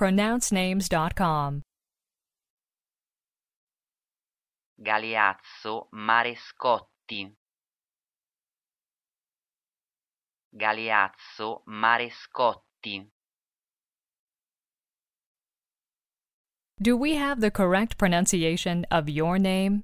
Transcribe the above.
pronouncenames.com. Galeazzo Marescotti Galeazzo Marescotti Do we have the correct pronunciation of your name?